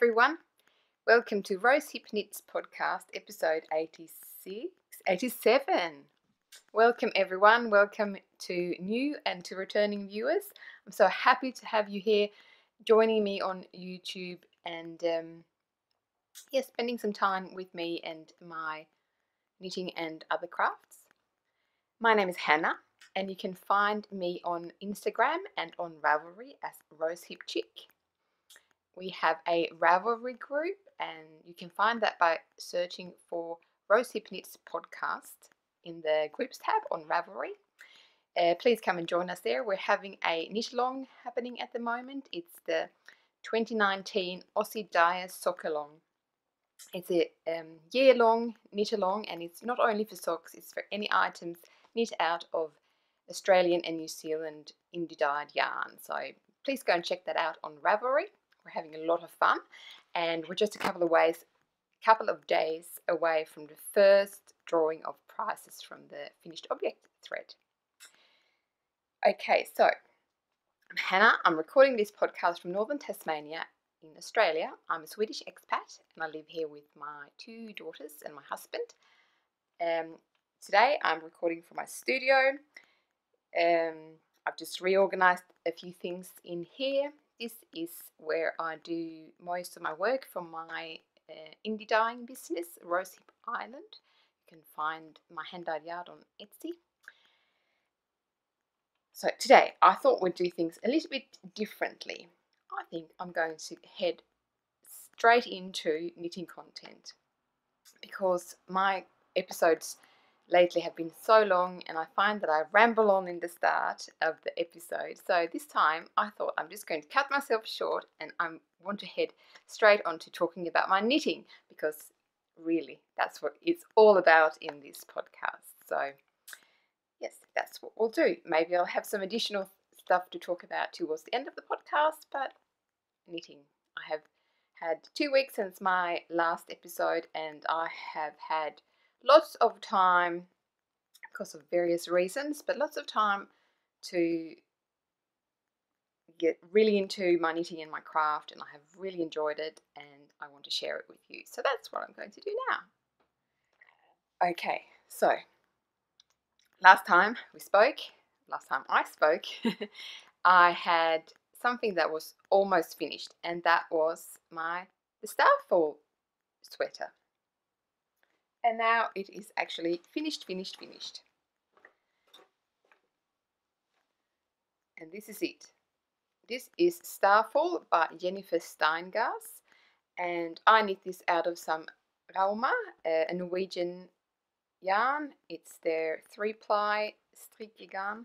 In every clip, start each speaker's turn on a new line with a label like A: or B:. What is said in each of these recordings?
A: Everyone, welcome to Rose Hip Knits podcast, episode 86, 87. Welcome everyone, welcome to new and to returning viewers. I'm so happy to have you here joining me on YouTube and um, yeah, spending some time with me and my knitting and other crafts. My name is Hannah and you can find me on Instagram and on Ravelry as Rose Hip Chick. We have a Ravelry group and you can find that by searching for Rose Hip Knits podcast in the groups tab on Ravelry. Uh, please come and join us there. We're having a knit along happening at the moment. It's the 2019 Aussie Dyer Sock Along. It's a um, year long knit along, and it's not only for socks, it's for any items knit out of Australian and New Zealand indie dyed yarn. So please go and check that out on Ravelry. We're having a lot of fun, and we're just a couple of ways, couple of days away from the first drawing of prizes from the finished object thread. Okay, so I'm Hannah. I'm recording this podcast from northern Tasmania in Australia. I'm a Swedish expat and I live here with my two daughters and my husband. Um, today I'm recording from my studio. Um, I've just reorganized a few things in here. This is where I do most of my work from my uh, indie dyeing business, Rosehip Island. You can find my hand dyed yard on Etsy. So today I thought we'd do things a little bit differently. I think I'm going to head straight into knitting content because my episodes lately have been so long and I find that I ramble on in the start of the episode. So this time I thought I'm just going to cut myself short and I want to head straight on to talking about my knitting because really that's what it's all about in this podcast. So yes, that's what we'll do. Maybe I'll have some additional stuff to talk about towards the end of the podcast, but knitting. I have had two weeks since my last episode, and I have had lots of time because of various reasons, but lots of time to get really into my knitting and my craft, and I have really enjoyed it, and I want to share it with you. So that's what I'm going to do now. Okay, so last time we spoke, last time I spoke, I had something that was almost finished, and that was my the Starfall sweater. And now it is actually finished, finished, finished. And this is it. This is Starfall by Jennifer Steingass, and I knit this out of some Rauma, a Norwegian yarn. It's their three ply strikkegarn.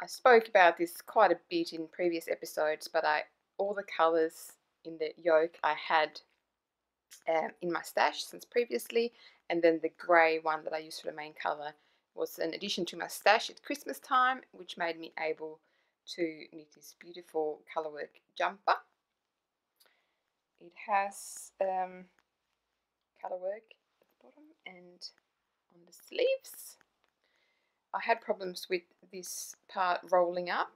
A: I spoke about this quite a bit in previous episodes, but I all the colours in the yoke I had um, in my stash since previously, and then the grey one that I used for the main colour was an addition to my stash at Christmas time, which made me able to knit this beautiful colourwork jumper. It has um, colourwork bottom and on the sleeves. I had problems with this part rolling up,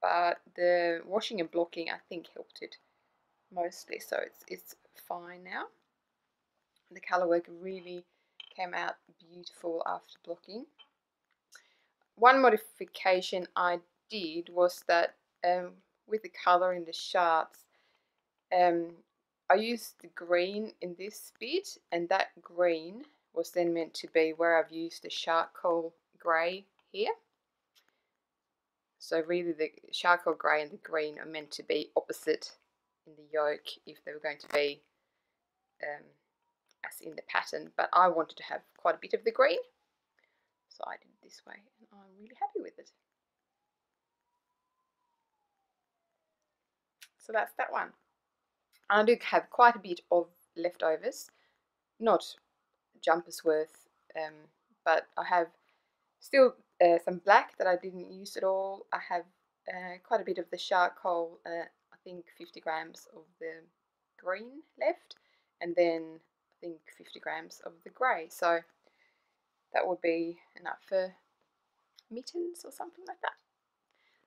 A: but the washing and blocking I think helped it mostly, so it's, it's fine now. The colour work really came out beautiful after blocking. One modification I did was that um, with the colour in the shards, um, I used the green in this bit and that green was then meant to be where I've used the charcoal grey here. So really the charcoal grey and the green are meant to be opposite in the yoke if they were going to be um, as in the pattern but I wanted to have quite a bit of the green so I did it this way and I'm really happy with it. So that's that one. I do have quite a bit of leftovers, not jumpers worth, um, but I have still uh, some black that I didn't use at all. I have uh, quite a bit of the charcoal, uh, I think 50 grams of the green left, and then I think 50 grams of the grey. So that would be enough for mittens or something like that.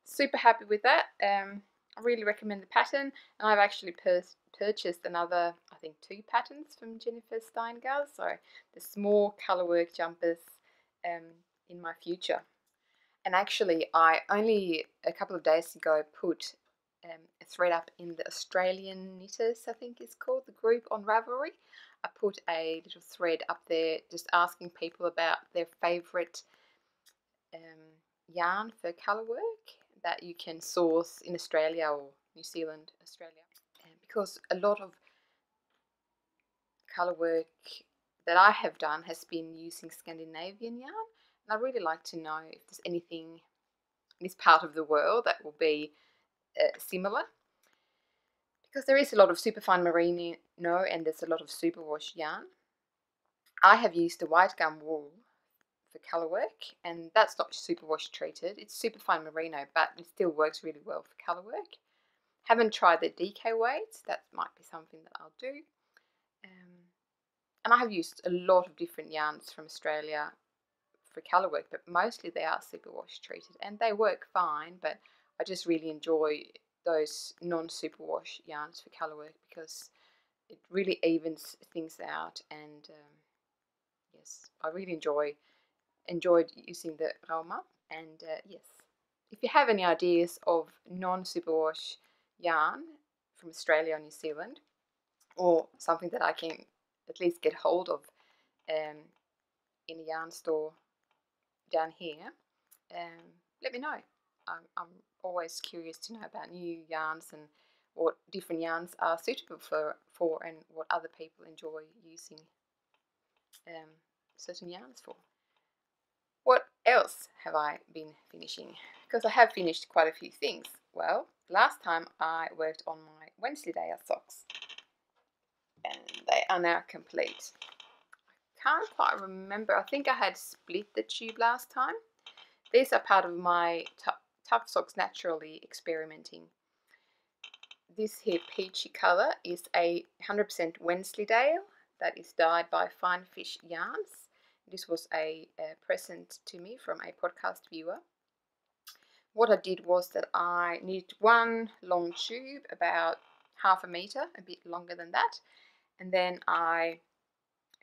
A: Super happy with that. Um, I really recommend the pattern and I've actually pur purchased another I think two patterns from Jennifer Steingass so the small color work jumpers um, in my future and actually I only a couple of days ago put um, a thread up in the Australian Knitters I think is called the group on Ravelry I put a little thread up there just asking people about their favourite um, yarn for colour work that you can source in Australia or New Zealand, Australia. And because a lot of colour work that I have done has been using Scandinavian yarn and I'd really like to know if there's anything in this part of the world that will be uh, similar because there is a lot of superfine merino and there's a lot of superwash yarn. I have used the white gum wool for colour work and that's not superwash treated. It's superfine merino but it still works really well for colour work. Haven't tried the DK weights, that might be something that I'll do. Um, and I have used a lot of different yarns from Australia for colour work but mostly they are superwash treated and they work fine but I just really enjoy those non-superwash yarns for colour work because it really evens things out and um, yes I really enjoy enjoyed using the Rauma and uh, yes. If you have any ideas of non-superwash yarn from Australia or New Zealand or something that I can at least get hold of um, in a yarn store down here um, let me know I'm, I'm always curious to know about new yarns and what different yarns are suitable for, for and what other people enjoy using um, certain yarns for. What else have I been finishing? Because I have finished quite a few things. Well, last time I worked on my Wensleydale socks and they are now complete. I can't quite remember. I think I had split the tube last time. These are part of my Tough Socks Naturally experimenting. This here peachy colour is a 100% Wensleydale that is dyed by Fine Fish Yarns. This was a, a present to me from a podcast viewer. What I did was that I needed one long tube, about half a metre, a bit longer than that, and then I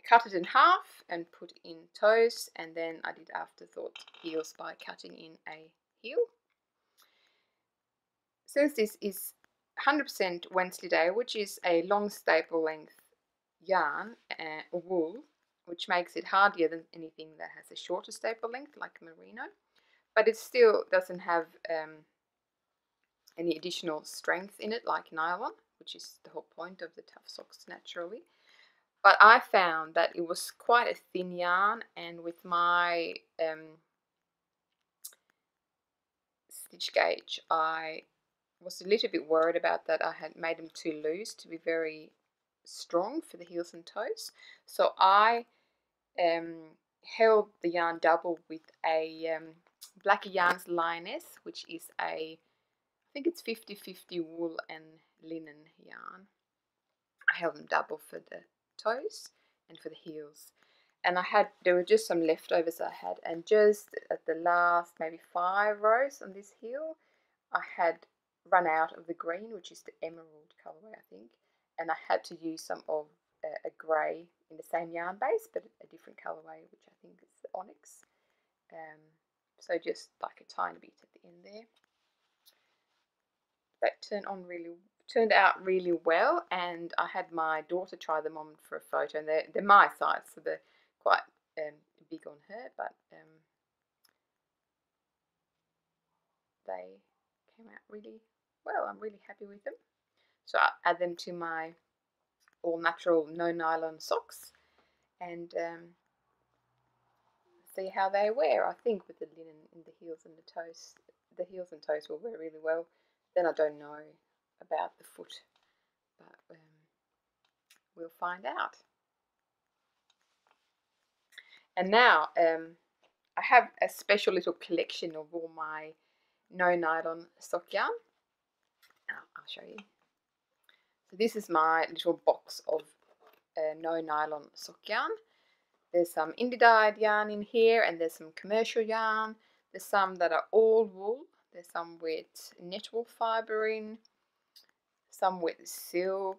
A: cut it in half and put in toes and then I did afterthought heels by cutting in a heel. Since this is 100% Wensleydale, which is a long staple length yarn uh, wool, which makes it hardier than anything that has a shorter staple length like merino, but it still doesn't have um, any additional strength in it like nylon, which is the whole point of the tough socks naturally. But I found that it was quite a thin yarn, and with my um, stitch gauge, I was a little bit worried about that I had made them too loose to be very strong for the heels and toes. So I um, held the yarn double with a um, Yarns Lioness, which is a, I think it's 50-50 wool and linen yarn. I held them double for the toes and for the heels. And I had, there were just some leftovers I had, and just at the last maybe five rows on this heel, I had run out of the green, which is the emerald colorway, I think, and I had to use some of a, a grey in the same yarn base, but a different colorway, which I think is the onyx. Um, so just like a tiny bit at the end there. That turned on really turned out really well, and I had my daughter try them on for a photo, and they're, they're my size, so they're quite um, big on her, but um, they came out really well. I'm really happy with them. So I add them to my all natural no nylon socks and um, see how they wear. I think with the linen in the heels and the toes, the heels and toes will wear really well. Then I don't know about the foot, but um, we'll find out. And now um, I have a special little collection of all my no nylon sock yarn. I'll show you. So this is my little box of uh, no nylon sock yarn. There's some indie dyed yarn in here and there's some commercial yarn. There's some that are all wool. There's some with netwool fibre in, some with silk,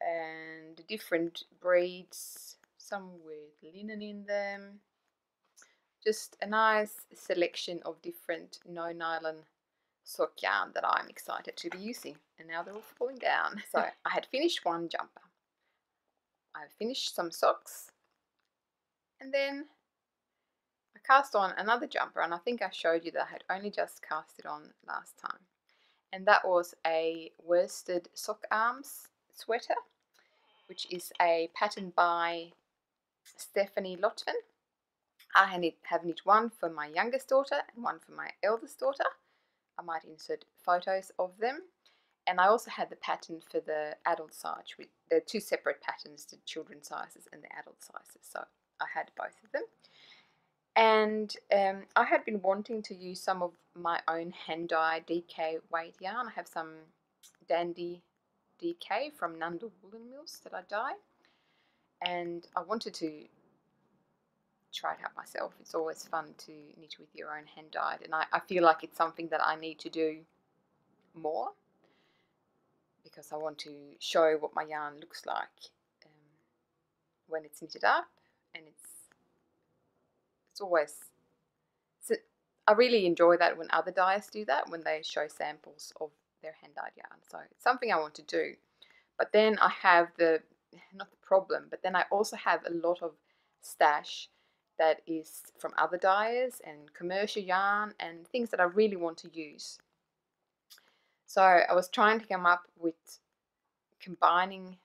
A: and different breeds, some with linen in them. Just a nice selection of different no nylon sock yarn that I'm excited to be using. And now they're all falling down. So I had finished one jumper. I finished some socks. And then I cast on another jumper and I think I showed you that I had only just cast it on last time. And that was a worsted sock arms sweater, which is a pattern by Stephanie Lotven. I have knit one for my youngest daughter and one for my eldest daughter. I might insert photos of them. And I also had the pattern for the adult size. With, are two separate patterns, the children's sizes and the adult sizes. So I had both of them. And um, I had been wanting to use some of my own hand dye DK weight yarn. I have some Dandy DK from Nundle Woolen Mills that I dye. And I wanted to try it out myself. It's always fun to knit with your own hand dyed. And I, I feel like it's something that I need to do more because I want to show what my yarn looks like um, when it's knitted up and it's it's always so I really enjoy that when other dyers do that when they show samples of their hand dyed yarn so it's something I want to do but then I have the not the problem but then I also have a lot of stash that is from other dyers and commercial yarn and things that I really want to use so I was trying to come up with combining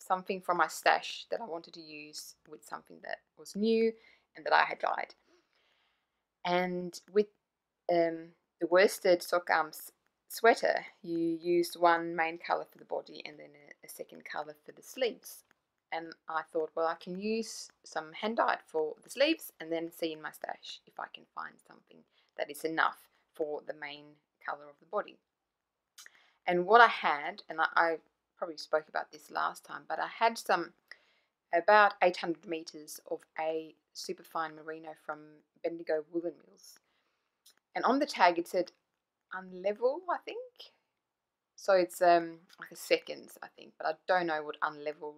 A: something from my stash that I wanted to use with something that was new and that I had dyed. And with um, the worsted sock arms sweater, you use one main colour for the body and then a, a second colour for the sleeves. And I thought, well, I can use some hand dyed for the sleeves and then see in my stash if I can find something that is enough for the main colour of the body. And what I had, and I, I probably spoke about this last time, but I had some about 800 meters of a superfine merino from Bendigo Woolen Mills. And on the tag it said unlevel, I think. So it's um, like a seconds, I think, but I don't know what unlevel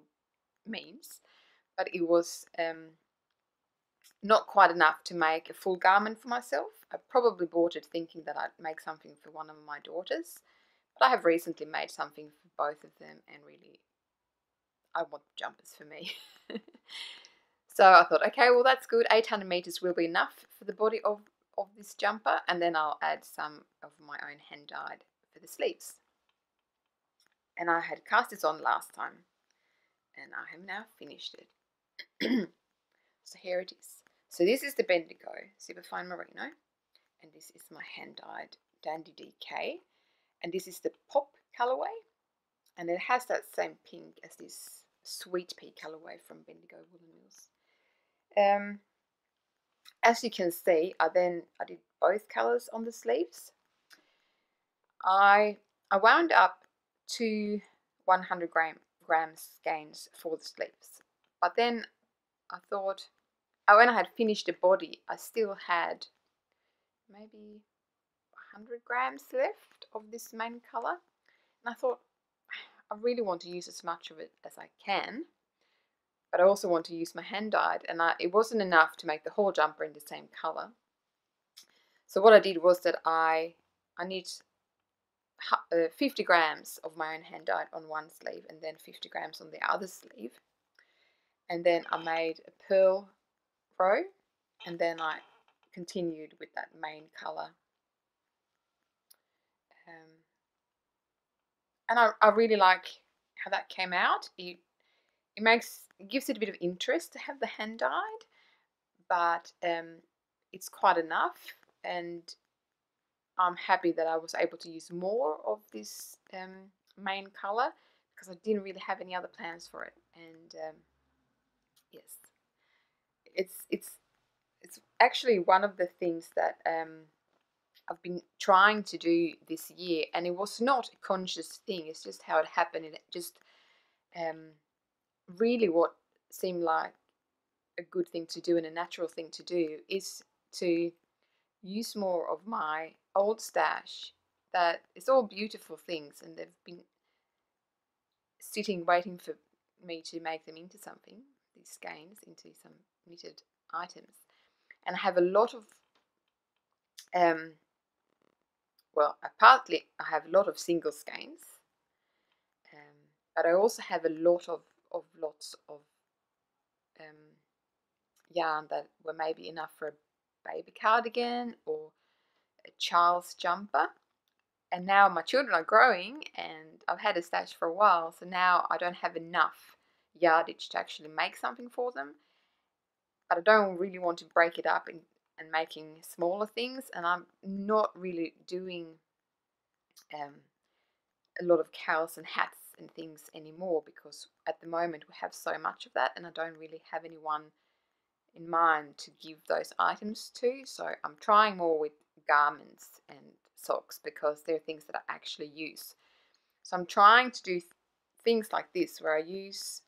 A: means. But it was um, not quite enough to make a full garment for myself. I probably bought it thinking that I'd make something for one of my daughters. But I have recently made something for both of them and really I want jumpers for me. so I thought, okay, well that's good. 800 meters will be enough for the body of, of this jumper and then I'll add some of my own hand dyed for the sleeves. And I had cast this on last time and I have now finished it. so here it is. So this is the Bendigo Superfine Merino and this is my hand dyed Dandy DK and this is the pop colorway and it has that same pink as this sweet pea colorway from Bendigo Woolen Mills. Um, as you can see, I then I did both colors on the sleeves. I I wound up to 100 gram, grams skeins for the sleeves, but then I thought, oh, when I had finished the body, I still had maybe 100 grams left of this main color. And I thought, I really want to use as much of it as I can, but I also want to use my hand dyed, and I, it wasn't enough to make the whole jumper in the same color. So what I did was that I, I knit uh, 50 grams of my own hand dyed on one sleeve and then 50 grams on the other sleeve. And then I made a purl row and then I continued with that main color um, and I, I really like how that came out. It, it makes it gives it a bit of interest to have the hand dyed, but um, it's quite enough. And I'm happy that I was able to use more of this um, main color because I didn't really have any other plans for it. And um, yes, it's it's it's actually one of the things that um, I've been trying to do this year, and it was not a conscious thing. It's just how it happened, and it just um, really what seemed like a good thing to do and a natural thing to do is to use more of my old stash that it's all beautiful things and they've been sitting waiting for me to make them into something, these skeins, into some knitted items. And I have a lot of, um, well, partly I have a lot of single skeins, um, but I also have a lot of, of lots of um, yarn that were maybe enough for a baby cardigan or a child's jumper. And now my children are growing and I've had a stash for a while, so now I don't have enough yardage to actually make something for them. But I don't really want to break it up in, and making smaller things, and I'm not really doing um, a lot of cowls and hats and things anymore because at the moment we have so much of that, and I don't really have anyone in mind to give those items to. So I'm trying more with garments and socks because they're things that I actually use. So I'm trying to do things like this where I use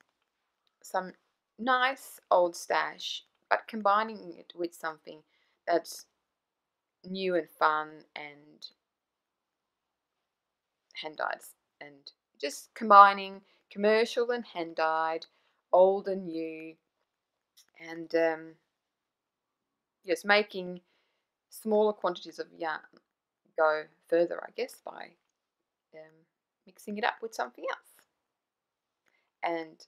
A: some nice old stash but combining it with something that's new and fun and hand dyed and just combining commercial and hand dyed, old and new, and um, yes, making smaller quantities of yarn go further, I guess, by um, mixing it up with something else. And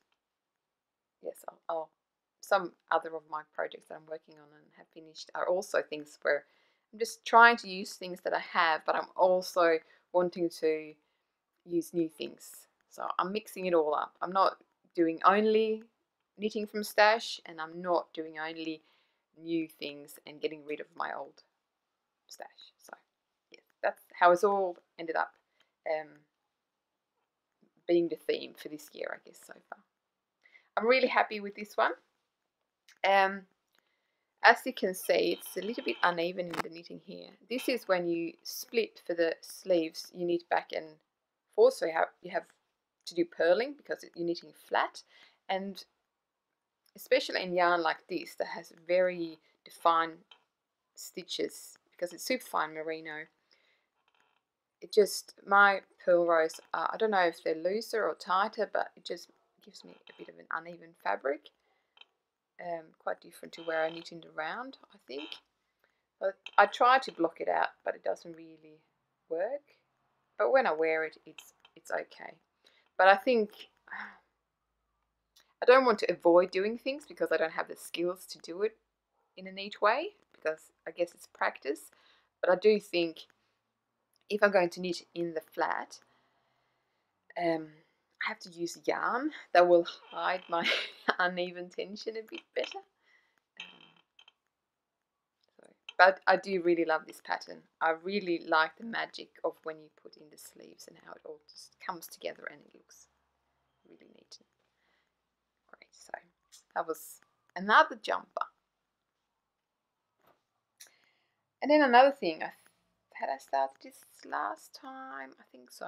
A: yes, I'll, I'll, some other of my projects that I'm working on and have finished are also things where I'm just trying to use things that I have, but I'm also wanting to use new things. So I'm mixing it all up. I'm not doing only knitting from stash and I'm not doing only new things and getting rid of my old stash. So yeah, that's how it's all ended up um, being the theme for this year, I guess, so far. I'm really happy with this one. Um, as you can see, it's a little bit uneven in the knitting here. This is when you split for the sleeves, you knit back and forth, so you have, you have to do purling because you're knitting flat. And especially in yarn like this that has very defined stitches because it's super fine merino. It just my purl rows are, I don't know if they're looser or tighter but it just gives me a bit of an uneven fabric um, quite different to where I knit in the round I think. But I try to block it out but it doesn't really work. But when I wear it it's it's okay. But I think I don't want to avoid doing things because I don't have the skills to do it in a neat way because I guess it's practice. But I do think if I'm going to knit in the flat, um, I have to use yarn that will hide my uneven tension a bit better. Um, but I do really love this pattern. I really like the magic of when you put in the sleeves and how it all just comes together and it looks really neat. So that was another jumper. And then another thing, I had I started this last time? I think so.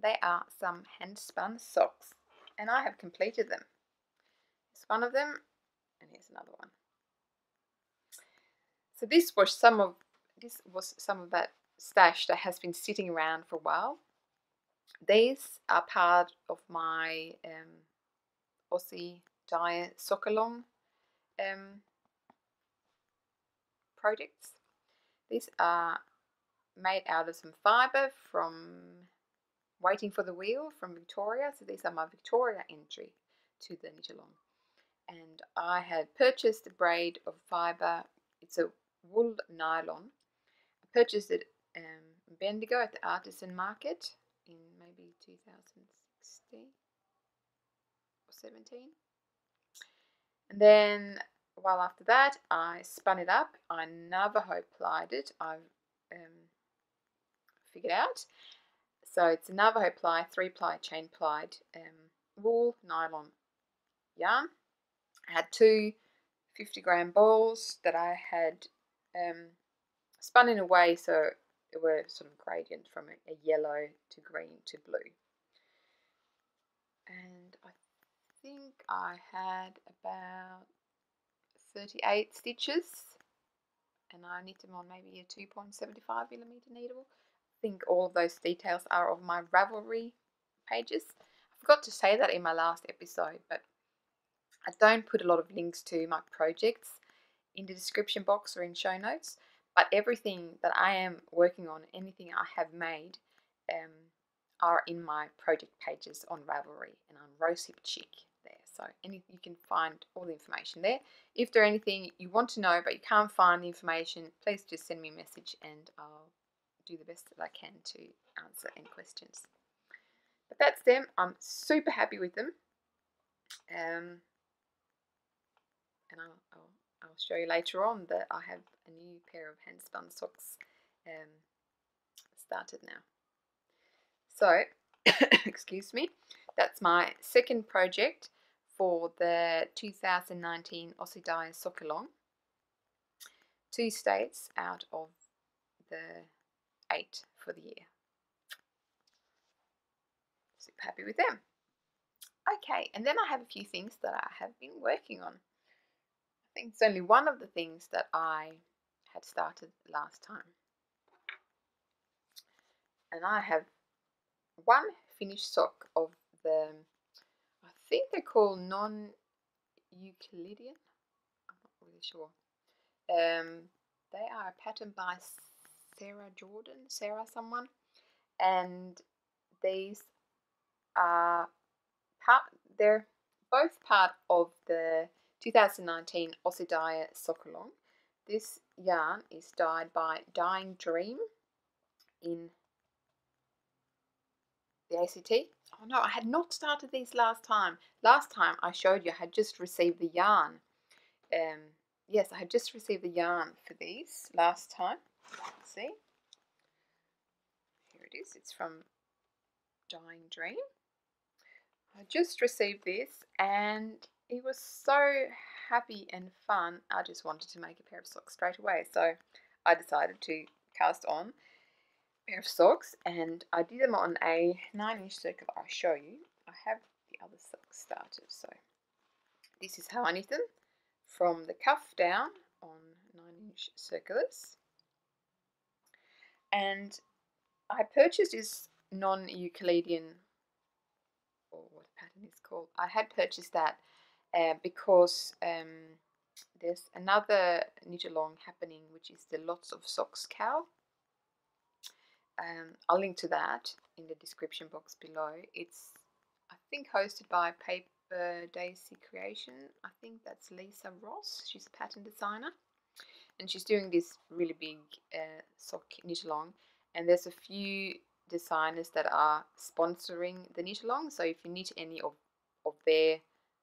A: They are some hand spun socks, and I have completed them. It's one of them, and here's another one. So this was some of this was some of that stash that has been sitting around for a while. These are part of my um, Aussie Dyer Sockalong um, projects. These are made out of some fibre from Waiting for the Wheel from Victoria. So these are my Victoria entry to the knit along. And I had purchased a braid of fibre. It's a wool nylon. I purchased it um, in Bendigo at the artisan market in maybe 2016 or 17. And then while after that I spun it up, I Navajo plied it, I've um, figured out. So it's a Navajo ply, three ply, chain plied um, wool nylon yarn. I had two 50 gram balls that I had um, spun in a way so it were sort of gradient from a, a yellow to green to blue. And I think I had about 38 stitches and I knit them on maybe a 2.75 millimeter needle. I think all of those details are of my Ravelry pages. I forgot to say that in my last episode, but I don't put a lot of links to my projects in the description box or in show notes, but everything that I am working on, anything I have made, um, are in my project pages on Ravelry and on Rosehip Chick there. So any, you can find all the information there. If there anything you want to know but you can't find the information, please just send me a message and I'll do the best that I can to answer any questions. But that's them. I'm super happy with them. Um, and I'll, I'll, I'll, show you later on that I have a new pair of hand spun socks um, started now. So, excuse me, that's my second project for the 2019 Aussie Dyer Sock Along. Two states out of the eight for the year. Super happy with them. Okay, and then I have a few things that I have been working on. I think it's only one of the things that I had started last time. And I have one finished sock of the, I think they're called non-Euclidean. I'm not really sure. Um, they are a pattern by Sarah Jordan, Sarah someone, and these are part. They're both part of the 2019 Aussie Dyer Sock This yarn is dyed by Dying Dream in the ACT. Oh no, I had not started these last time. Last time I showed you I had just received the yarn. Um, yes, I had just received the yarn for these last time. Let's see. Here it is. It's from Dying Dream. I just received this and it was so happy and fun. I just wanted to make a pair of socks straight away. So I decided to cast on pair of socks and I did them on a 9 inch circle I'll show you. I have the other socks started so this is how I knit them from the cuff down on 9 inch circulars and I purchased this non-Euclidean or what pattern is called. I had purchased that uh, because um, there's another knit along happening which is the Lots of Socks KAL um, I'll link to that in the description box below. It's, I think, hosted by Paper Daisy Creation. I think that's Lisa Ross. She's a pattern designer. And she's doing this really big uh, sock knit along. And there's a few designers that are sponsoring the knit along. So if you knit any of, of their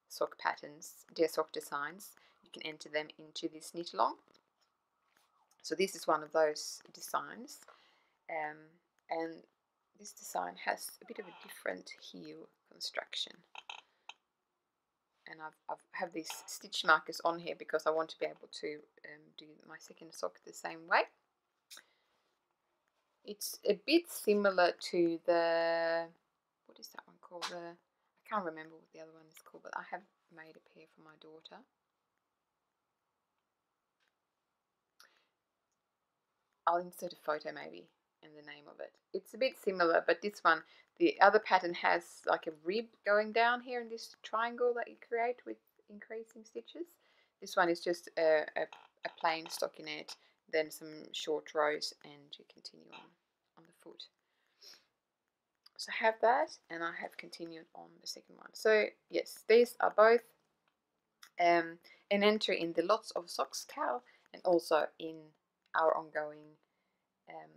A: sock patterns, their sock designs, you can enter them into this knit along. So this is one of those designs um, and this design has a bit of a different heel construction and I've, I've have these stitch markers on here because I want to be able to um, do my second sock the same way. It's a bit similar to the, what is that one called? The, I can't remember what the other one is called, but I have made a pair for my daughter. I'll insert a photo maybe and the name of it. It's a bit similar, but this one, the other pattern has like a rib going down here in this triangle that you create with increasing stitches. This one is just a, a, a plain stockinette, then some short rows, and you continue on on the foot. So I have that, and I have continued on the second one. So yes, these are both um, an entry in the Lots of Socks KAL and also in our ongoing um,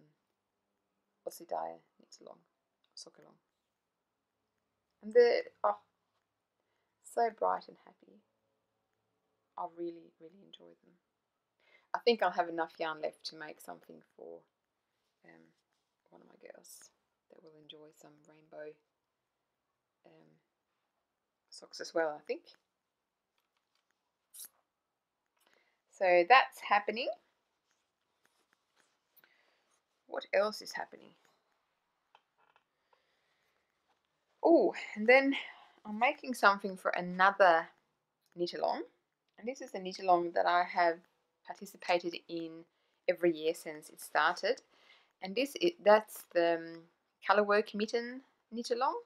A: Aussie Dyer knit along, sock along. And they're oh, so bright and happy. I really, really enjoy them. I think I'll have enough yarn left to make something for um, one of my girls that will enjoy some rainbow um, socks as well, I think. So that's happening. What else is happening? Oh, and then I'm making something for another knit along. And this is a knit along that I have participated in every year since it started. And this it, that's the um, Colourwork Mitten knit along.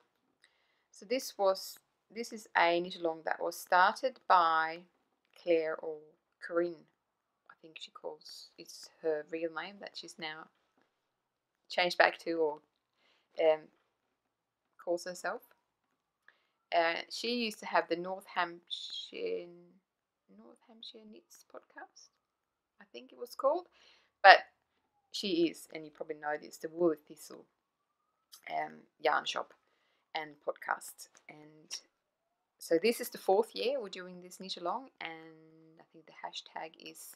A: So this was this is a knit along that was started by Claire or Corinne. I think she calls it's her real name that she's now changed back to or um, calls herself. Uh, she used to have the North Hampshire North Hampshire Knits podcast, I think it was called, but she is, and you probably know this, the Woolly Thistle um, yarn shop and podcast. And so this is the fourth year we're doing this knit along, and I think the hashtag is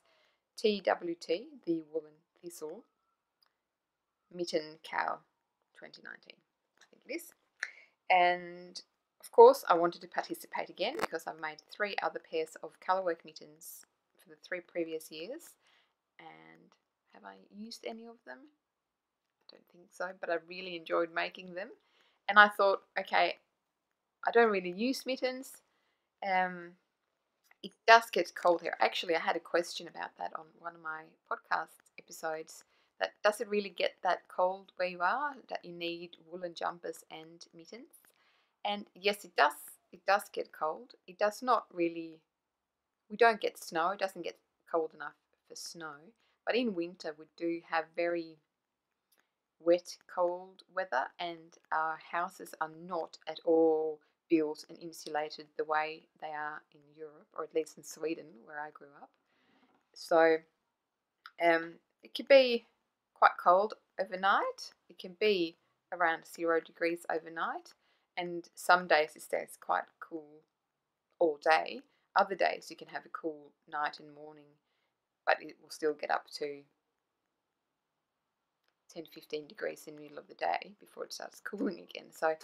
A: TWT, the Woolly Thistle Mitten KAL 2019. I think it is. And of course, I wanted to participate again because I've made three other pairs of colourwork mittens for the three previous years. And have I used any of them? I don't think so, but I really enjoyed making them. And I thought, okay, I don't really use mittens. Um, it does get cold here. Actually, I had a question about that on one of my podcast episodes. That does it really get that cold where you are that you need woolen jumpers and mittens? And yes, it does. It does get cold. It does not really. We don't get snow. It doesn't get cold enough for snow. But in winter, we do have very wet, cold weather, and our houses are not at all built and insulated the way they are in Europe, or at least in Sweden, where I grew up. So um, it could be quite cold overnight. It can be around zero degrees overnight, and some days it stays quite cool all day. Other days you can have a cool night and morning, but it will still get up to 10 15 degrees in the middle of the day before it starts cooling again. So,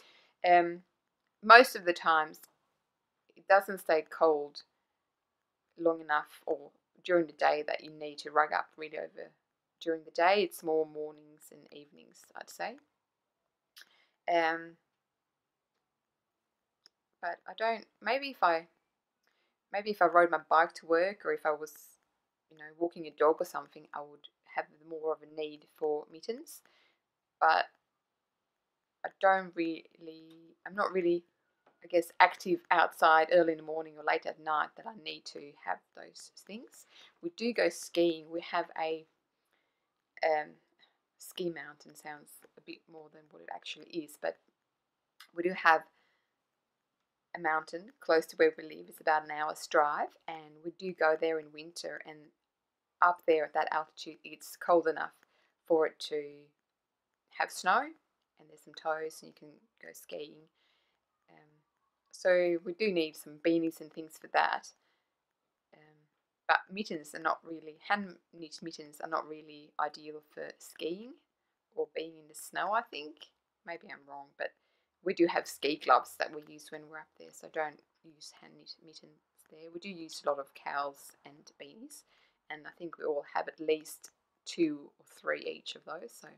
A: um, most of the times it doesn't stay cold long enough or during the day that you need to rug up really over during the day. It's more mornings and evenings, I'd say. Um, but I don't. Maybe if I, maybe if I rode my bike to work, or if I was, you know, walking a dog or something, I would have more of a need for mittens. But I don't really. I'm not really, I guess, active outside early in the morning or late at night that I need to have those things. We do go skiing. We have a um, ski mountain. Sounds a bit more than what it actually is, but we do have a mountain close to where we live. It's about an hour's drive, and we do go there in winter. And up there at that altitude, it's cold enough for it to have snow, and there's some toes, and you can go skiing. Um, so we do need some beanies and things for that. But mittens are not really hand knit mittens are not really ideal for skiing or being in the snow. I think maybe I'm wrong, but we do have ski gloves that we use when we're up there, so don't use hand knit mittens there. We do use a lot of cowls and beanies, and I think we all have at least two or three each of those. So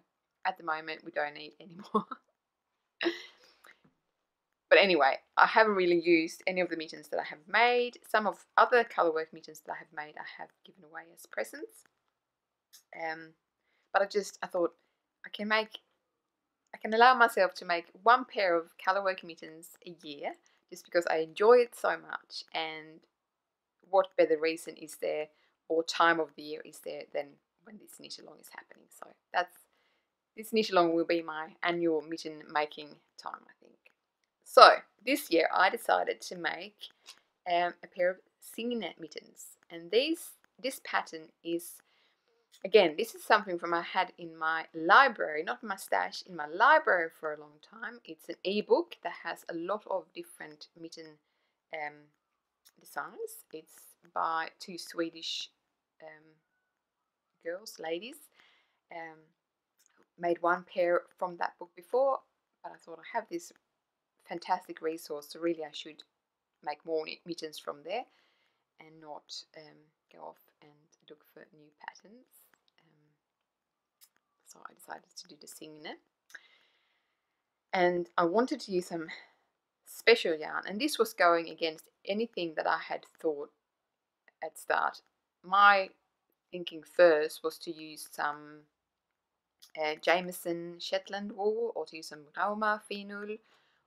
A: at the moment, we don't need any more. But anyway, I haven't really used any of the mittens that I have made. Some of other colourwork mittens that I have made, I have given away as presents. Um, but I just I thought I can make I can allow myself to make one pair of colourwork mittens a year just because I enjoy it so much and what better reason is there or time of the year is there than when this knit along is happening. So that's this knit along will be my annual mitten making time, I think. So this year I decided to make um, a pair of Signe mittens and these this pattern is Again, this is something from I had in my library, not my stash, in my library for a long time. It's an ebook that has a lot of different mitten um, designs. It's by two Swedish um, girls, ladies. Um, made one pair from that book before, but I thought I have this fantastic resource, so really I should make more mittens from there and not um, go off and look for new patterns so I decided to do the Signe. And I wanted to use some special yarn, and this was going against anything that I had thought at start. My thinking first was to use some uh, Jamieson Shetland wool or to use some Rauma Finull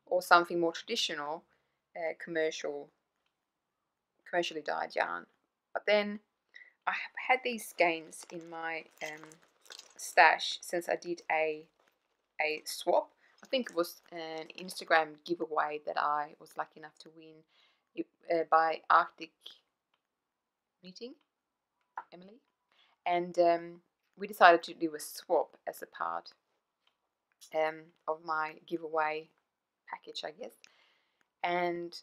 A: or something more traditional, uh, commercial, commercially dyed yarn. But then I have had these skeins in my um, stash since I did a a swap. I think it was an Instagram giveaway that I was lucky enough to win uh, by Arctic Knitting, Emily, and um, we decided to do a swap as a part um, of my giveaway package, I guess. And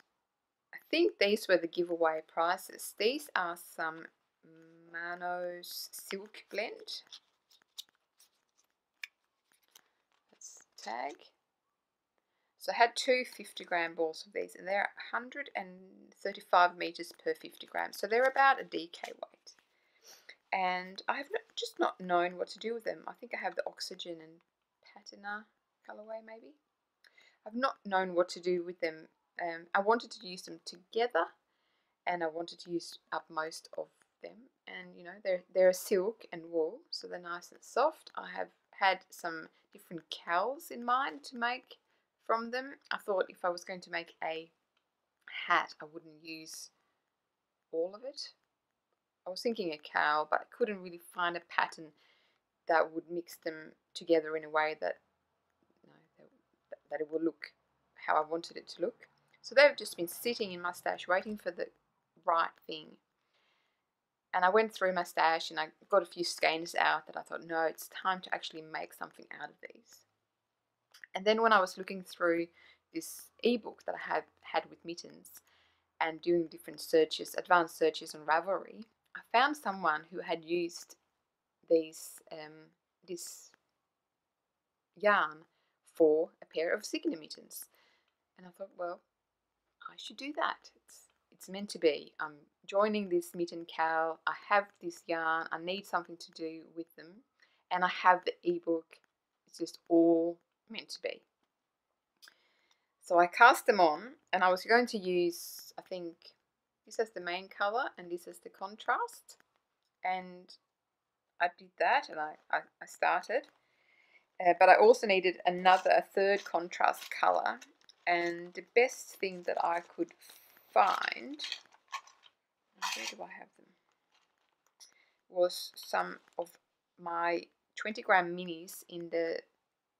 A: I think these were the giveaway prices. These are some Manos Silk Blend. Let's tag. So I had two 50 gram balls of these and they're 135 meters per 50 grams. So they're about a DK weight. And I have just not known what to do with them. I think I have the Oxygen and Patina colorway maybe. I've not known what to do with them. Um, I wanted to use them together and I wanted to use up most of them. And you know they're they're silk and wool so they're nice and soft. I have had some different cowls in mind to make from them. I thought if I was going to make a hat I wouldn't use all of it. I was thinking a cowl but I couldn't really find a pattern that would mix them together in a way that that, it will look how I wanted it to look so they've just been sitting in my stash waiting for the right thing and I went through my stash and I got a few skeins out that I thought, no, it's time to actually make something out of these. And then when I was looking through this ebook that I had had with mittens and doing different searches, advanced searches on Ravelry, I found someone who had used these um, this yarn for a pair of Signe mittens. And I thought, well, I should do that. It's it's meant to be. I'm joining this mitten cowl. I have this yarn. I need something to do with them. And I have the ebook. It's just all meant to be. So I cast them on and I was going to use, I think, this as the main colour and this as the contrast. And I did that and I, I, I started. Uh, but I also needed another, a third contrast colour. And the best thing that I could find, where do I have them? Was some of my 20 gram minis in the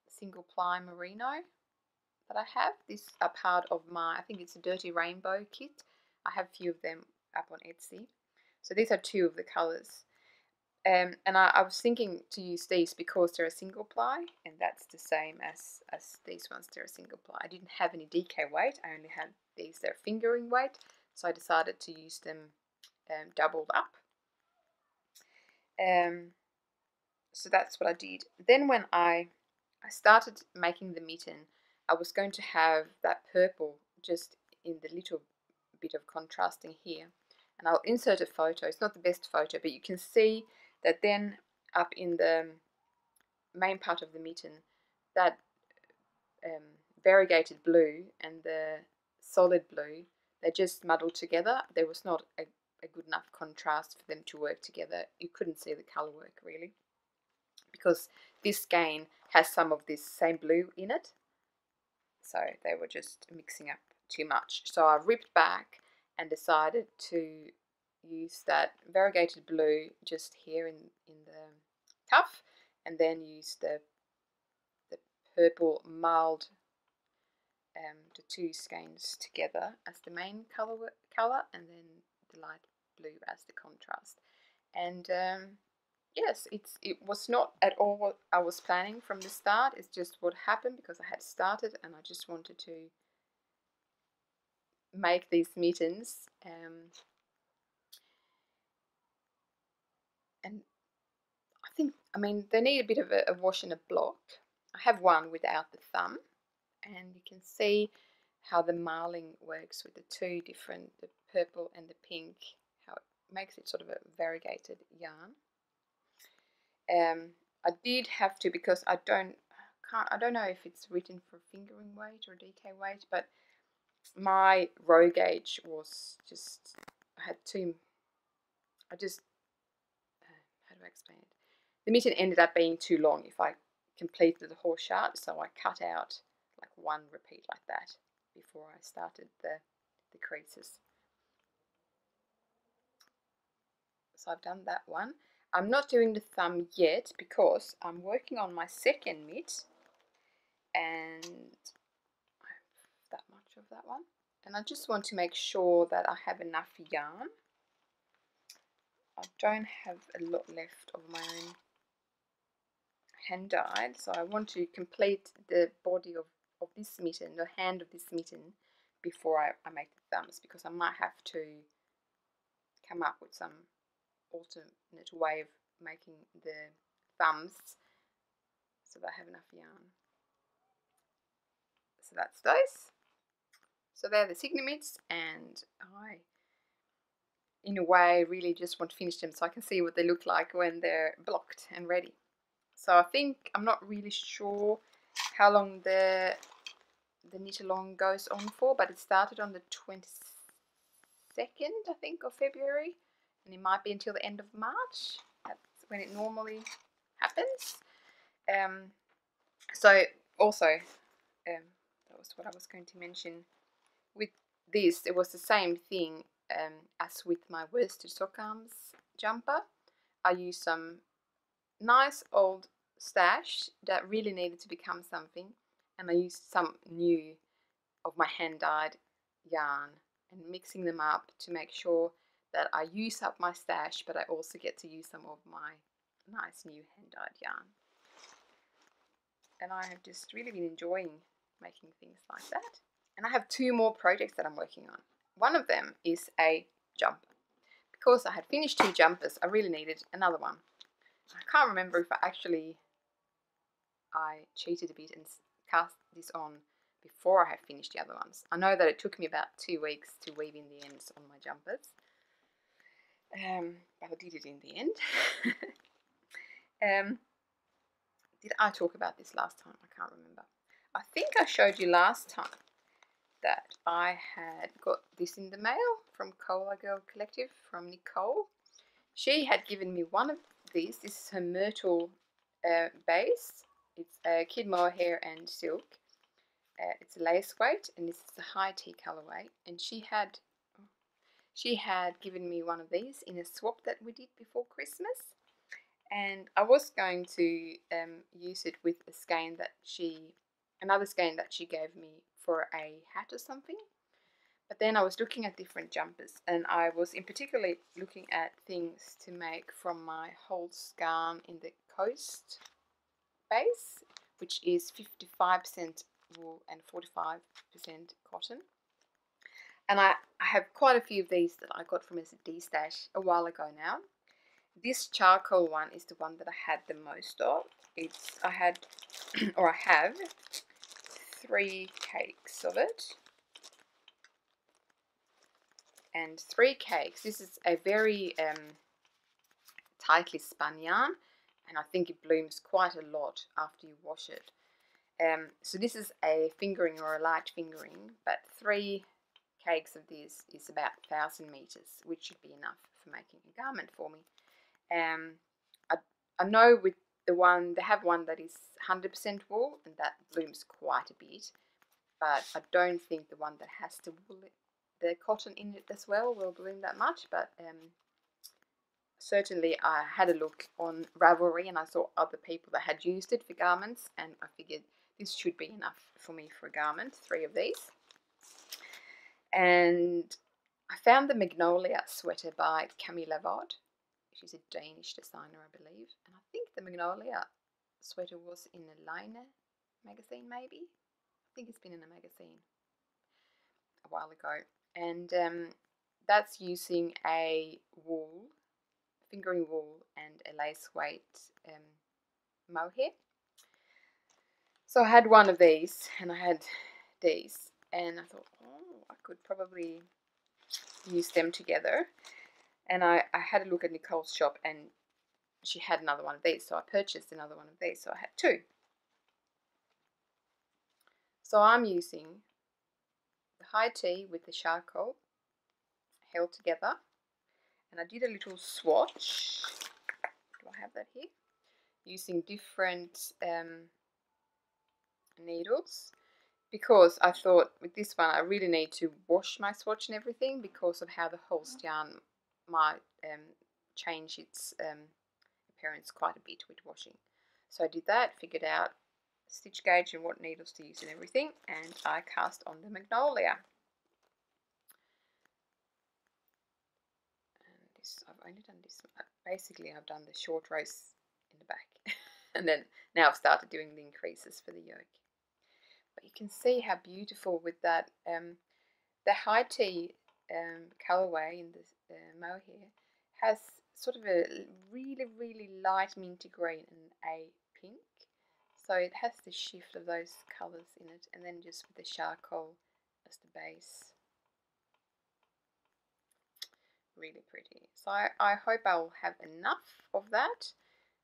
A: single ply merino that I have. These are part of my, I think it's a Dirty Rainbow kit. I have a few of them up on Etsy. So these are two of the colours. Um, and I, I, was thinking to use these because they're a single ply and that's the same as, as these ones, they're a single ply. I didn't have any DK weight, I only had these, they're fingering weight, so I decided to use them um, doubled up. Um, so that's what I did. Then when I, I started making the mitten, I was going to have that purple just in the little bit of contrasting here. And I'll insert a photo, it's not the best photo, but you can see that then up in the main part of the mitten, that um, variegated blue and the solid blue, they just muddled together. There was not a, a good enough contrast for them to work together. You couldn't see the colour work really because this skein has some of this same blue in it. So they were just mixing up too much. So I ripped back and decided to use that variegated blue just here in, in the cuff and then use the, the purple mild um, the two skeins together as the main color, color and then the light blue as the contrast. And um, yes it's it was not at all what I was planning from the start. It's just what happened because I had started and I just wanted to make these mittens um, and I mean, they need a bit of a, a wash and a block. I have one without the thumb, and you can see how the marling works with the two different, the purple and the pink, how it makes it sort of a variegated yarn. Um, I did have to because I don't can't I don't know if it's written for fingering weight or DK weight, but my row gauge was just I had two I just how do I explain it? The mitten ended up being too long if I completed the whole chart, so I cut out like one repeat like that before I started the, the creases. So I've done that one. I'm not doing the thumb yet because I'm working on my second mitt and that much of that one. And I just want to make sure that I have enough yarn. I don't have a lot left of my own hand dyed, so I want to complete the body of, of this mitten, the hand of this mitten, before I, I make the thumbs, because I might have to come up with some alternate way of making the thumbs so that I have enough yarn. So that's those. So they're the Signamitts and I, in a way, really just want to finish them so I can see what they look like when they're blocked and ready. So I think, I'm not really sure how long the the knit along goes on for, but it started on the 22nd, I think, of February, and it might be until the end of March. That's when it normally happens. Um, so also, um, that was what I was going to mention. With this, it was the same thing um, as with my worsted sock arms jumper. I used some nice old stash that really needed to become something and I used some new of my hand dyed yarn and mixing them up to make sure that I use up my stash but I also get to use some of my nice new hand dyed yarn. And I have just really been enjoying making things like that. And I have two more projects that I'm working on. One of them is a jumper. Because I had finished two jumpers I really needed another one I can't remember if I actually I cheated a bit and cast this on before I had finished the other ones. I know that it took me about two weeks to weave in the ends on my jumpers, um, but I did it in the end. um, did I talk about this last time? I can't remember. I think I showed you last time that I had got this in the mail from Koala Girl Collective from Nicole. She had given me one of these. This is her Myrtle uh, base it's a kid mohair and silk. Uh, it's a lace weight and this is a high tea colorway. And she had she had given me one of these in a swap that we did before Christmas. And I was going to um, use it with a skein that she, another skein that she gave me for a hat or something. But then I was looking at different jumpers and I was in particular looking at things to make from my Holst garn in the Coast base, which is 55% wool and 45% cotton. And I, I have quite a few of these that I got from a D stash a while ago now. This charcoal one is the one that I had the most of. It's I had or I have three cakes of it. And three cakes. This is a very um, tightly spun yarn and I think it blooms quite a lot after you wash it. Um, so this is a fingering or a light fingering, but three cakes of this is about 1000 meters, which should be enough for making a garment for me. Um, I, I know with the one, they have one that is 100% wool and that blooms quite a bit, but I don't think the one that has the wool, the cotton in it as well will bloom that much, but um, certainly I had a look on Ravelry and I saw other people that had used it for garments and I figured this should be enough for me for a garment, three of these. And I found the Magnolia sweater by Camilla Vad. She's a Danish designer, I believe. And I think the Magnolia sweater was in the Line magazine, maybe. I think it's been in a magazine a while ago. And um, that's using a wool fingering wool and a lace weight um, mohair. So I had one of these and I had these and I thought, oh, I could probably use them together. And I, I had a look at Nicole's shop and she had another one of these. So I purchased another one of these. So I had two. So I'm using high tea with the charcoal held together and I did a little swatch. Do I have that here, using different um, needles because I thought with this one I really need to wash my swatch and everything because of how the Holst yarn might um, change its um, appearance quite a bit with washing. So I did that, figured out stitch gauge and what needles to use and everything, and I cast on the magnolia. And this, I've only done this, basically I've done the short rows in the back, and then now I've started doing the increases for the yoke. But you can see how beautiful with that, um, the high tea um, colorway in the uh, mohair has sort of a really, really light minty green and a pink. So it has the shift of those colours in it and then just with the charcoal as the base. Really pretty. So I, I hope I'll have enough of that.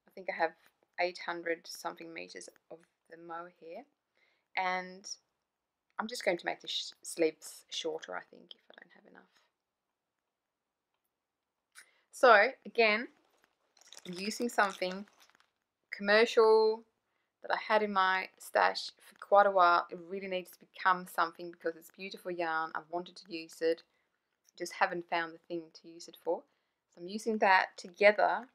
A: I think I have 800 something meters of the mohair and I'm just going to make the sh sleeves shorter I think if I don't have enough. So again, using something commercial that I had in my stash for quite a while. It really needs to become something because it's beautiful yarn. I've wanted to use it, just haven't found the thing to use it for. So I'm using that together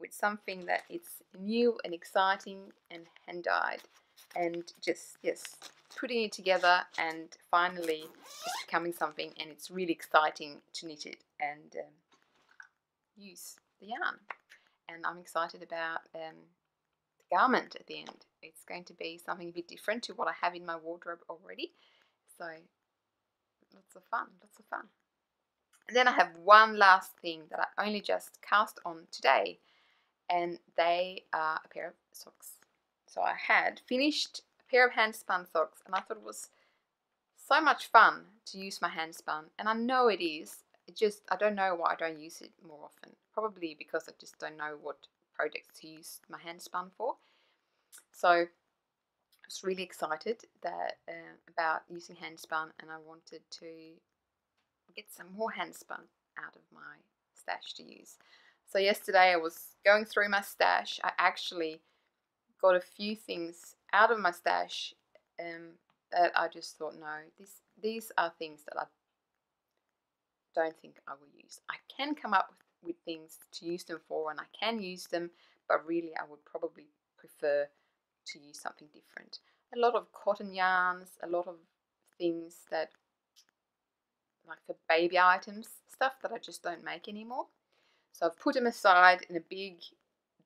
A: with something that it's new and exciting and hand dyed and just yes putting it together and finally it's becoming something and it's really exciting to knit it and um, use the yarn and I'm excited about um, garment at the end. It's going to be something a bit different to what I have in my wardrobe already. So lots of fun lots of fun. And then I have one last thing that I only just cast on today and they are a pair of socks. So I had finished a pair of hand spun socks and I thought it was so much fun to use my hand spun and I know it is. It just I don't know why I don't use it more often. Probably because I just don't know what projects to use my hand spun for. So I was really excited that uh, about using hand spun and I wanted to get some more hand spun out of my stash to use. So yesterday I was going through my stash. I actually got a few things out of my stash um, that I just thought, no, this, these are things that I don't think I will use. I can come up with, with things to use them for and I can use them, but really I would probably prefer to use something different. A lot of cotton yarns, a lot of things that, like the baby items, stuff that I just don't make anymore. So I've put them aside in a big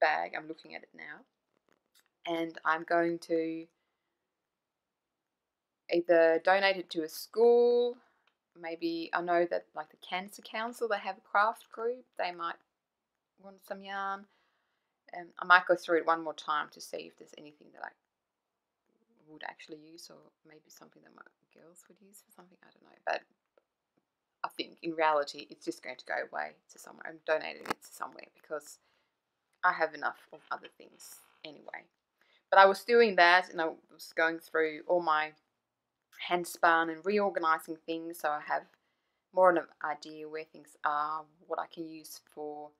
A: bag. I'm looking at it now and I'm going to either donate it to a school maybe I know that like the Cancer Council they have a craft group. They might want some yarn. And I might go through it one more time to see if there's anything that I would actually use or maybe something that my girls would use for something. I don't know. But I think in reality it's just going to go away to somewhere I'm donating it to somewhere because I have enough of other things anyway. But I was doing that and I was going through all my hand spun and reorganizing things so I have more of an idea where things are, what I can use for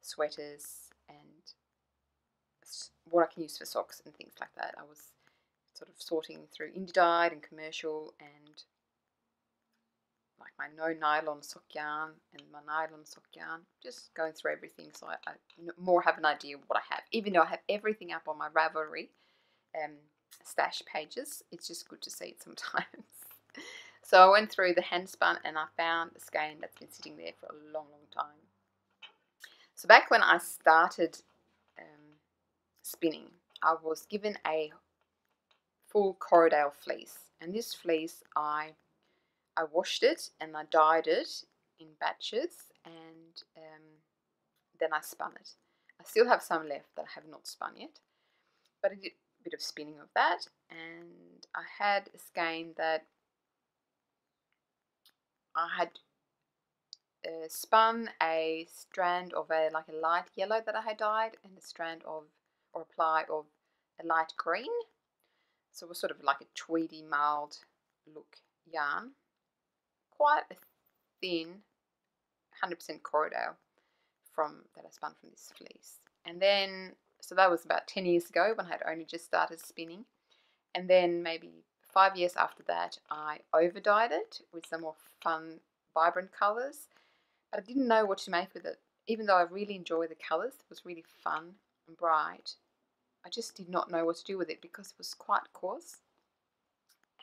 A: sweaters and what I can use for socks and things like that. I was sort of sorting through indie dyed and commercial and like my no nylon sock yarn and my nylon sock yarn, just going through everything so I, I more have an idea of what I have. Even though I have everything up on my Ravelry um, stash pages, it's just good to see it sometimes. so I went through the hand spun and I found a skein that's been sitting there for a long, long time. So back when I started um, spinning, I was given a full Corriedale fleece and this fleece I I washed it and I dyed it in batches and um, then I spun it. I still have some left that I have not spun yet, but I did a bit of spinning of that and I had a skein that I had uh, spun a strand of a like a light yellow that I had dyed and a strand of or a ply of a light green so it was sort of like a tweedy mild look yarn quite a thin 100% Corriedale from that I spun from this fleece. And then, so that was about 10 years ago when I had only just started spinning. And then maybe five years after that, I over dyed it with some more fun, vibrant colours. But I didn't know what to make with it. Even though I really enjoy the colours, it was really fun and bright. I just did not know what to do with it because it was quite coarse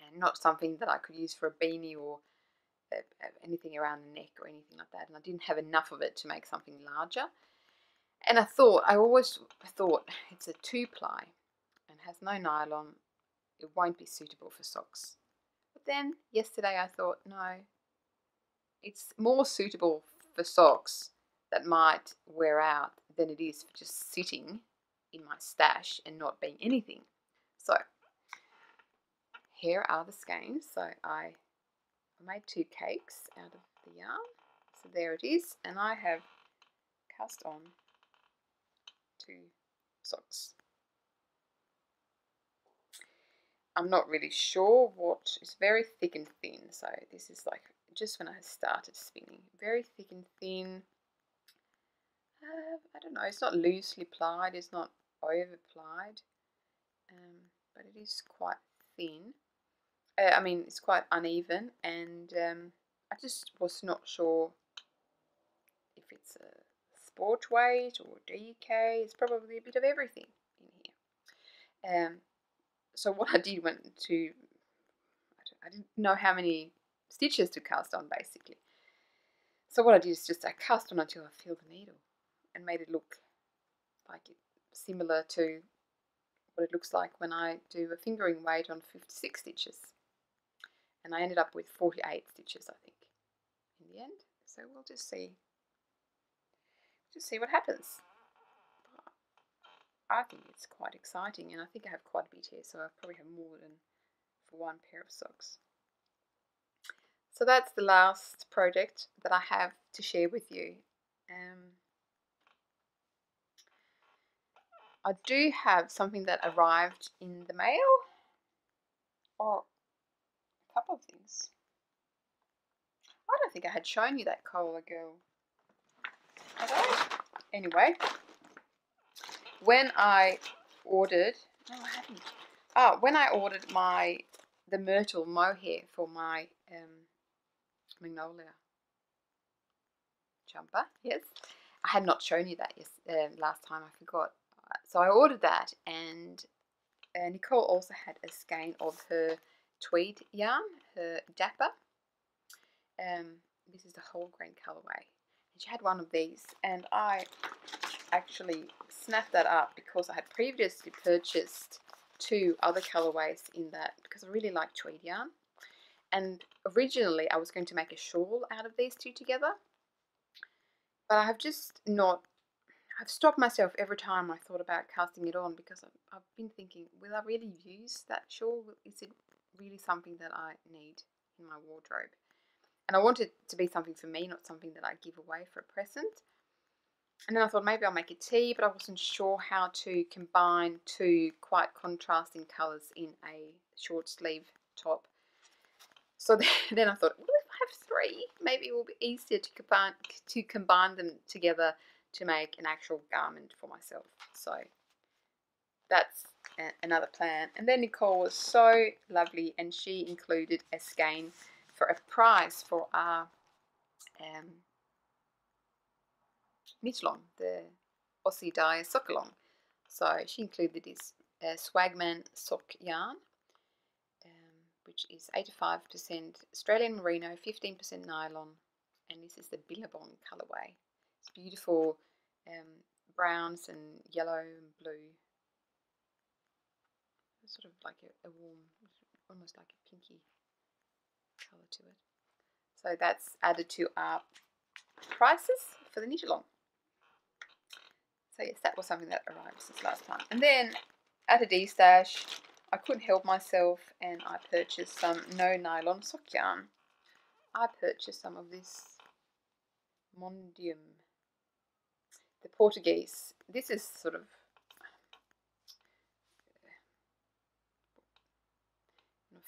A: and not something that I could use for a beanie or anything around the neck or anything like that. And I didn't have enough of it to make something larger. And I thought, I always thought it's a two ply and has no nylon. It won't be suitable for socks. But then yesterday I thought, no, it's more suitable for socks that might wear out than it is for just sitting in my stash and not being anything. So here are the skeins. So I made two cakes out of the yarn. So there it is. And I have cast on socks. I'm not really sure what, it's very thick and thin. So this is like just when I started spinning. Very thick and thin. Uh, I don't know, it's not loosely plied, it's not over plied, um, but it is quite thin. Uh, I mean, it's quite uneven, and um, I just was not sure if it's a sport weight or DK. It's probably a bit of everything in here. Um, so what I did went to, I didn't know how many stitches to cast on basically. So what I did is just I cast on until I feel the needle and made it look like it similar to what it looks like when I do a fingering weight on 56 stitches and I ended up with 48 stitches I think in the end so we'll just see just see what happens I think it's quite exciting and I think I have quite a bit here so I probably have more than for one pair of socks so that's the last project that I have to share with you um, I do have something that arrived in the mail or a couple of things. I don't think I had shown you that Koala Girl. Anyway, when I ordered, no, I hadn't. Oh, when I ordered my the myrtle mohair for my um, magnolia jumper, yes, I had not shown you that yes uh, last time. I forgot. So I ordered that, and uh, Nicole also had a skein of her tweed yarn, her Dapper. Um, this is the whole grain colorway. She had one of these, and I actually snapped that up because I had previously purchased two other colorways in that because I really like tweed yarn. And originally I was going to make a shawl out of these two together, but I have just not I've stopped myself every time I thought about casting it on because I've, I've, been thinking, will I really use that shawl? Is it really something that I need in my wardrobe. And I want it to be something for me, not something that I give away for a present. And then I thought maybe I'll make a tee, but I wasn't sure how to combine two quite contrasting colours in a short sleeve top. So then I thought, well, if I have three, maybe it will be easier to combine, to combine them together to make an actual garment for myself. So that's another plan. And then Nicole was so lovely and she included a skein for a prize for our um, along, the Aussie Dyer sock along. So she included this uh, Swagman sock yarn, um, which is 85% Australian merino, 15% nylon, and this is the Billabong colorway. It's beautiful um, browns and yellow and blue sort of like a, a warm, almost like a pinky colour to it. So that's added to our prices for the knit along. So yes, that was something that arrived since last time. And then at a D-stash, I couldn't help myself and I purchased some no nylon sock yarn. I purchased some of this Mondim, the Portuguese. This is sort of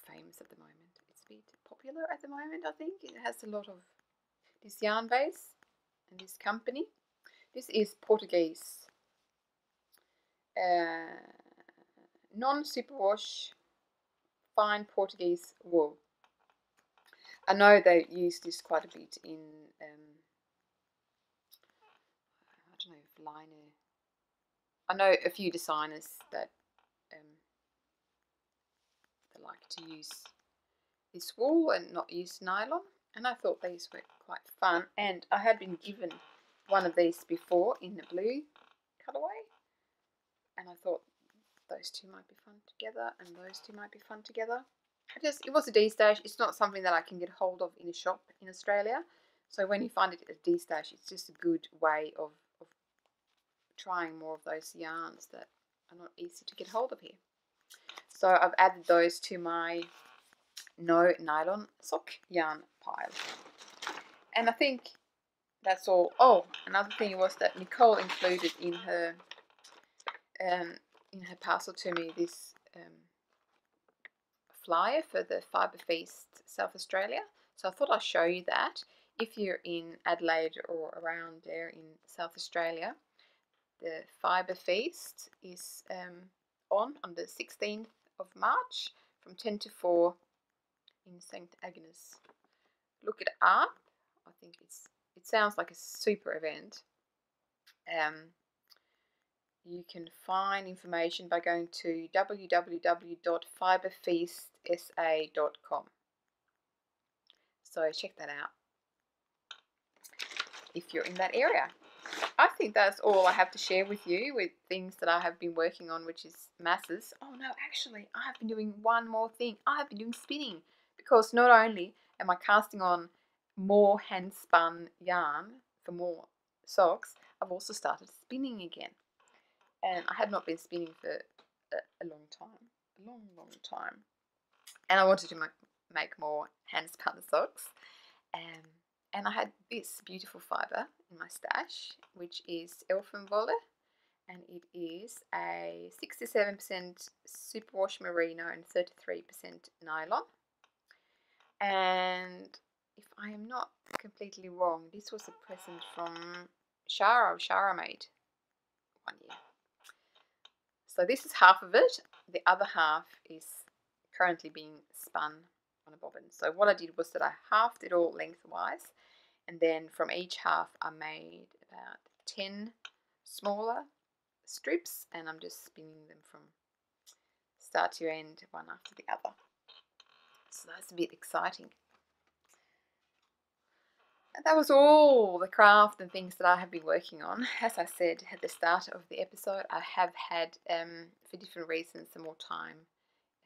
A: famous at the moment. It's a bit popular at the moment, I think. It has a lot of this yarn base and this company. This is Portuguese uh, non-superwash fine Portuguese wool. I know they use this quite a bit in, um, I don't know, if liner. I know a few designers that um, they like to use this wool and not use nylon. And I thought these were quite fun. And I had been given one of these before in the blue colorway. And I thought those two might be fun together and those two might be fun together. I just it was a D-stash. It's not something that I can get hold of in a shop in Australia. So when you find it at a D-stash, it's just a good way of, of trying more of those yarns that are not easy to get hold of here. So I've added those to my no nylon sock yarn pile. And I think that's all. Oh, another thing was that Nicole included in her um, in her parcel to me this um, flyer for the Fibre Feast South Australia. So I thought I'd show you that. If you're in Adelaide or around there in South Australia, the Fibre Feast is um, on on the 16th of March from 10 to 4 in St Agnes. Look it up. I think it's it sounds like a super event. Um, you can find information by going to www.fibrefeastsa.com. So check that out if you're in that area. I think that's all I have to share with you with things that I have been working on, which is masses. Oh no, actually, I have been doing one more thing. I have been doing spinning because not only am I casting on more hand spun yarn for more socks, I've also started spinning again and I had not been spinning for a, a long time, a long, long time. And I wanted to make, make more hand spun socks. Um, and I had this beautiful fibre in my stash, which is Elfenwolle, and it is a 67% superwash merino and 33% nylon. And if I am not completely wrong, this was a present from Shara, Shara made one year. So this is half of it. The other half is currently being spun on a bobbin. So what I did was that I halved it all lengthwise and then from each half I made about 10 smaller strips and I'm just spinning them from start to end one after the other. So that's a bit exciting that was all the craft and things that I have been working on. As I said at the start of the episode, I have had, um, for different reasons, some more time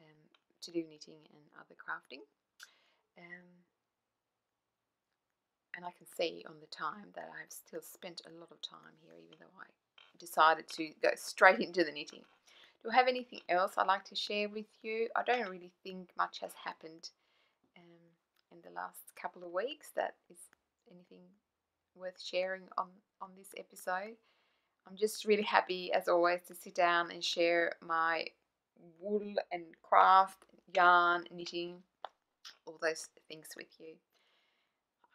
A: um, to do knitting and other crafting. Um, and I can see on the time that I've still spent a lot of time here, even though I decided to go straight into the knitting. Do I have anything else I'd like to share with you? I don't really think much has happened um, in the last couple of weeks that is anything worth sharing on, on this episode. I'm just really happy, as always, to sit down and share my wool and craft, yarn, knitting, all those things with you.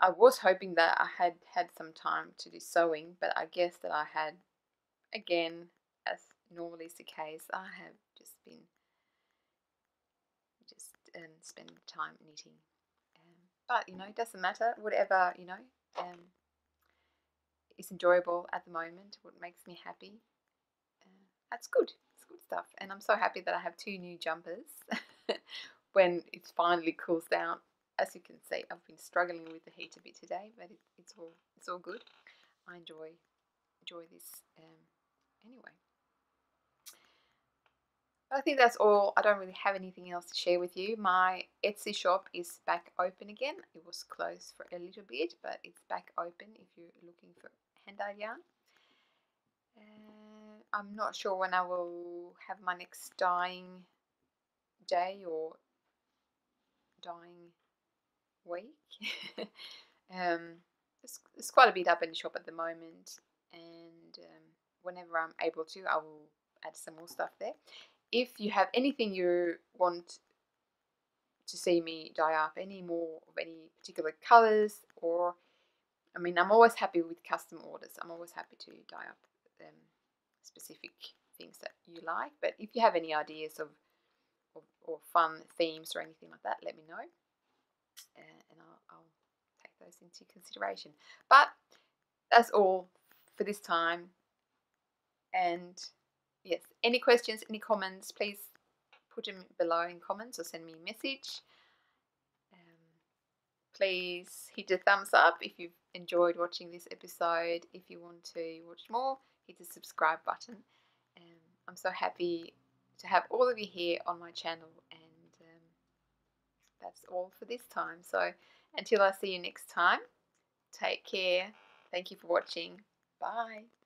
A: I was hoping that I had had some time to do sewing, but I guess that I had, again, as normally is the case, I have just been just um, spending time knitting. But you know, it doesn't matter. Whatever you know um, is enjoyable at the moment. What makes me happy. Uh, that's good. It's good stuff. And I'm so happy that I have two new jumpers when it finally cools down. As you can see, I've been struggling with the heat a bit today, but it, it's all it's all good. I enjoy enjoy this um, anyway. I think that's all. I don't really have anything else to share with you. My Etsy shop is back open again. It was closed for a little bit, but it's back open if you're looking for hand-dyed yarn. Uh, I'm not sure when I will have my next dyeing day or dyeing week. um, there's, there's, quite a bit up in the shop at the moment, and um, whenever I'm able to, I will add some more stuff there if you have anything you want to see me dye up any more of any particular colors or I mean I'm always happy with custom orders I'm always happy to dye up um, specific things that you like. But if you have any ideas of, or, or fun themes or anything like that, let me know. Uh, and I'll, I'll take those into consideration. But that's all for this time. And yes, any questions, any comments, please put them below in comments or send me a message. Um, please hit the thumbs up if you've enjoyed watching this episode. If you want to watch more, hit the subscribe button. Um, I'm so happy to have all of you here on my channel, and um, that's all for this time. So until I see you next time, take care. Thank you for watching. Bye.